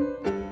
Música